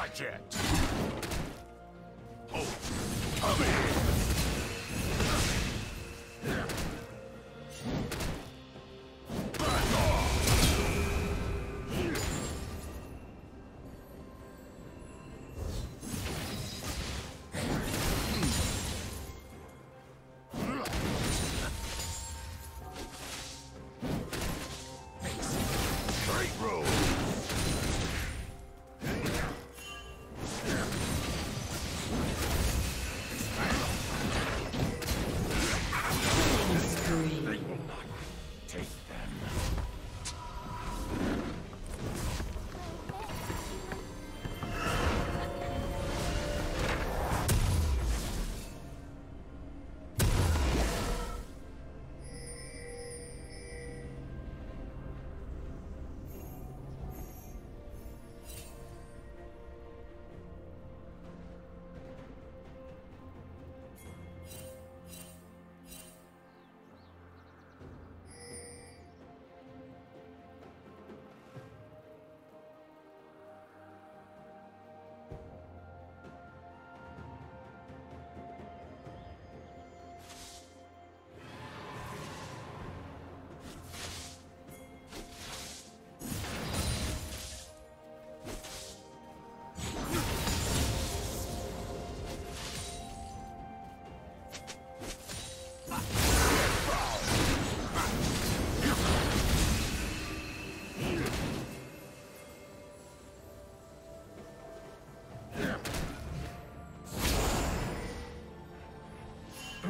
Watch it!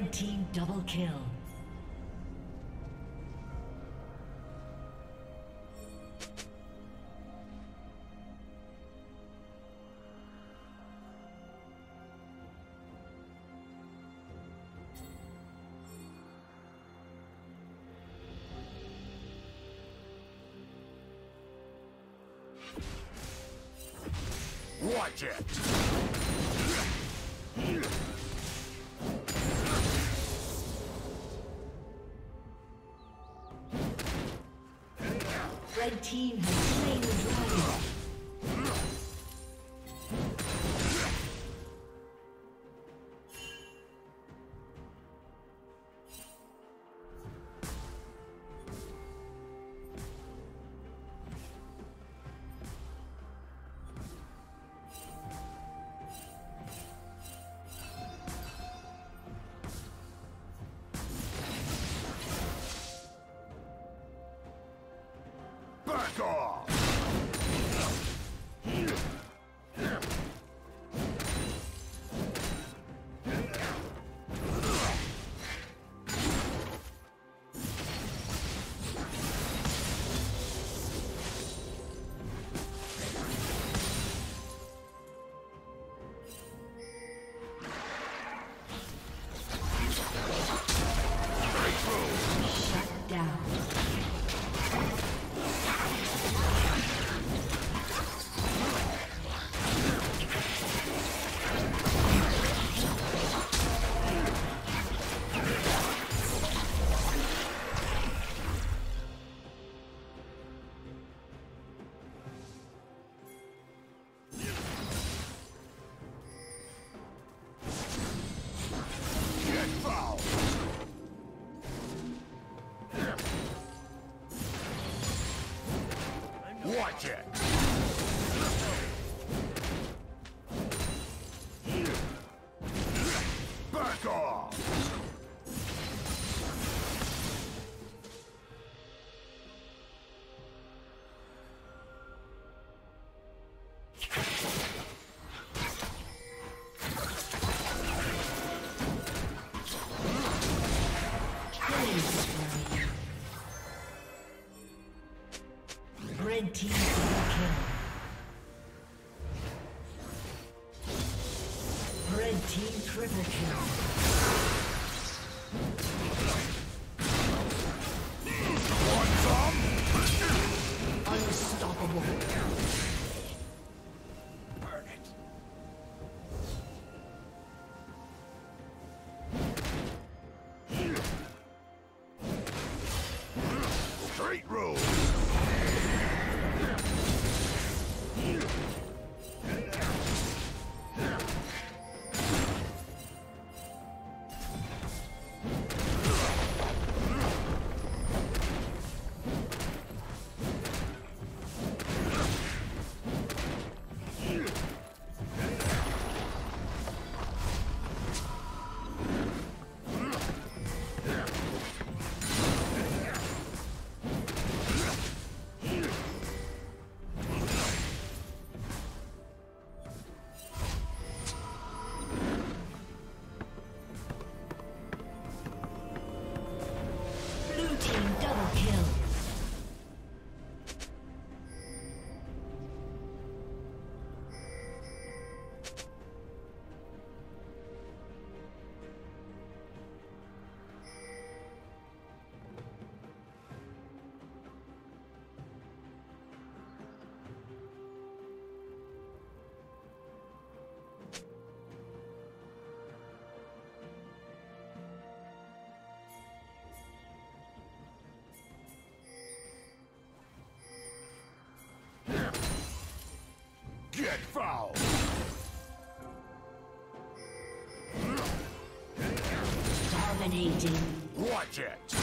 Red team double kill. Watch it! team. has Scar! Triple Watch it.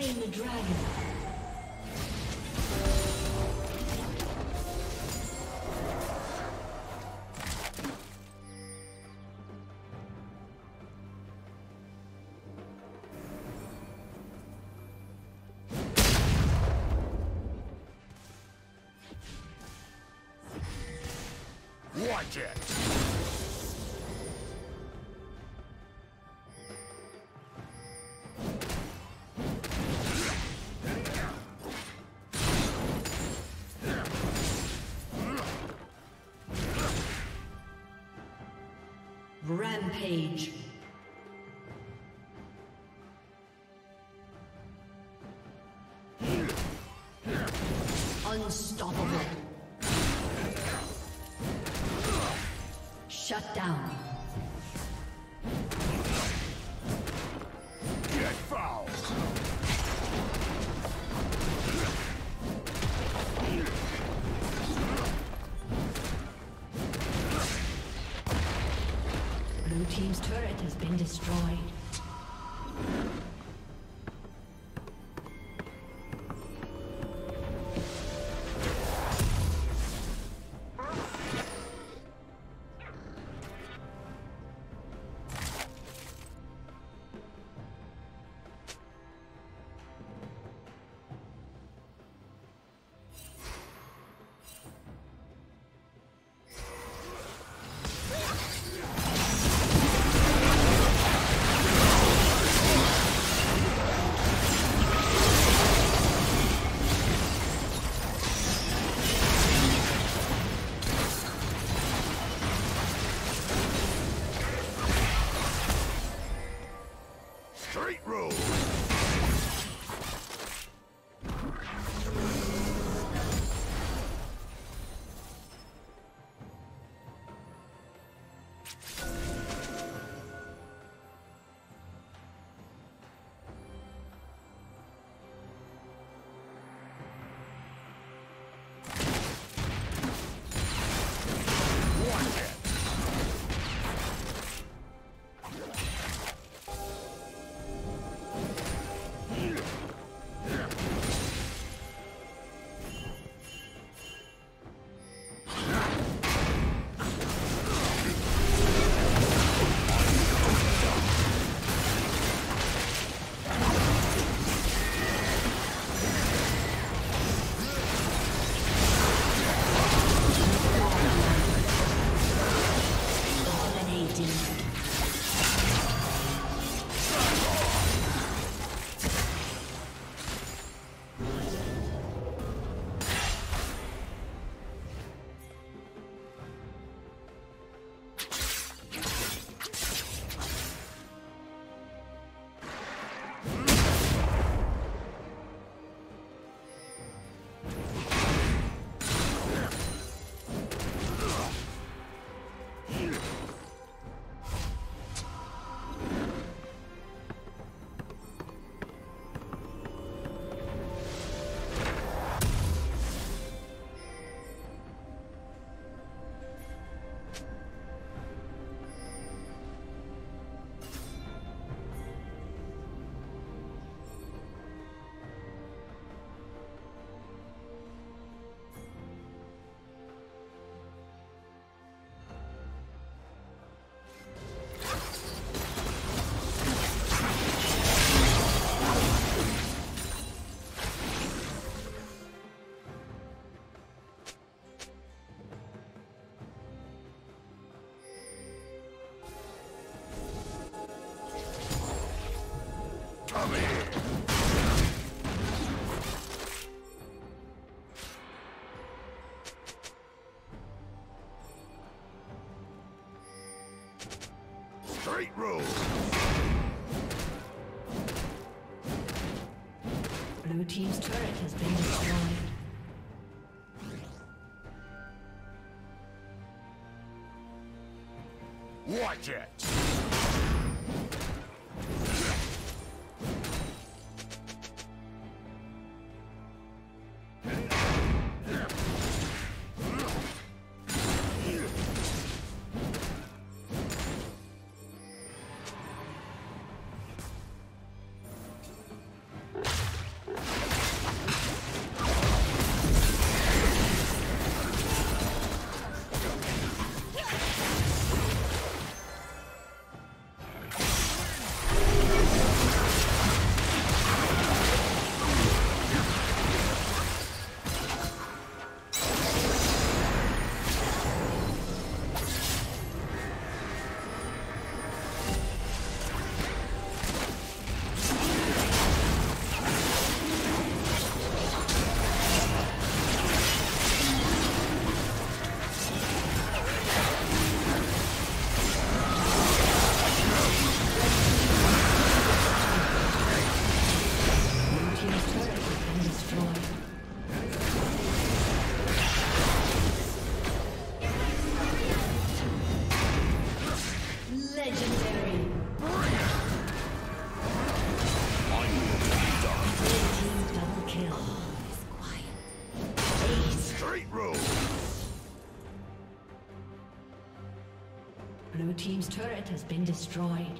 Slain the dragon. Watch it. Destroyed. Roll. Blue Team's turret has been destroyed. Watch it! been destroyed.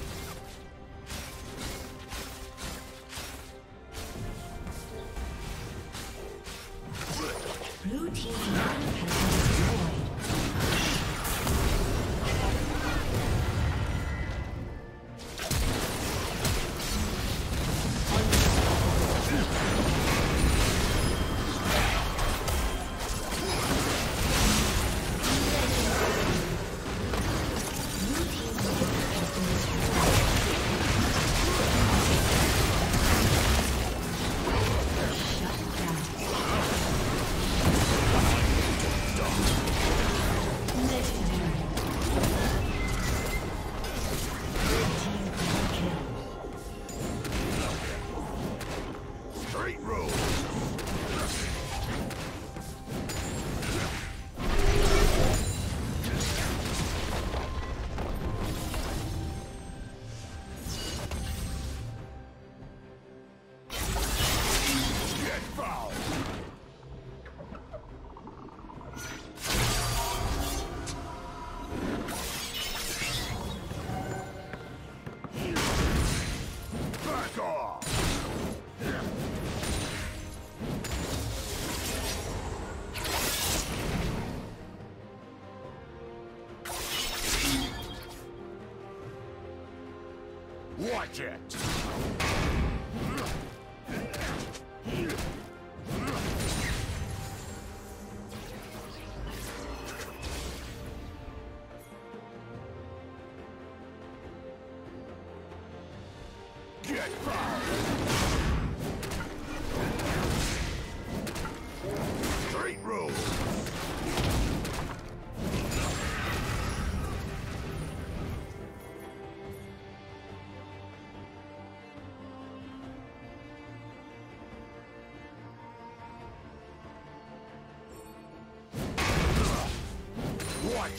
Jet.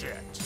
project.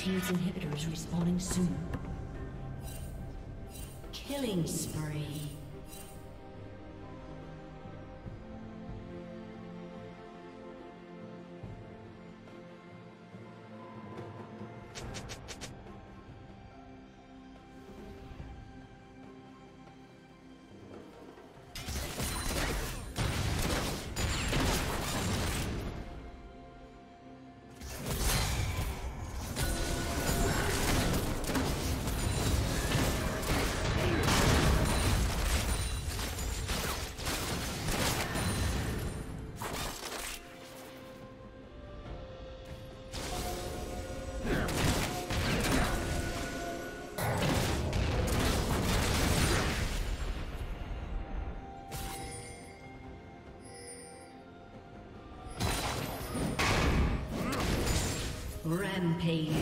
Team's inhibitor is respawning soon. Killing spree. Stampede.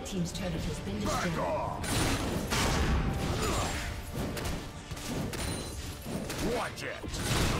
Red Team's turret has been Back off! Watch it!